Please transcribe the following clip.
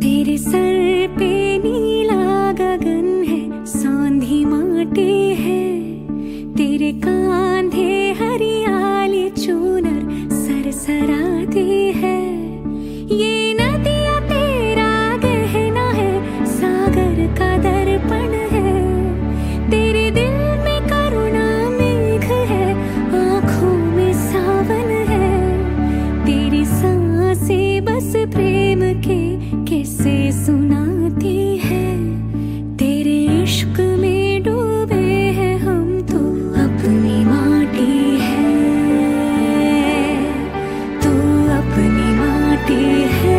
तेरे सर पे नीला गगन है, सौंधी माटी है। तेरे कांधे हरियाली चूनर सरसराते है। ये नदिया तेरा गहना है, सागर का दर्पण है। तेरे दिल में करुणा मेघ है, आँखों में सावन है। तेरी साँसें बस प्रेम के 遗弃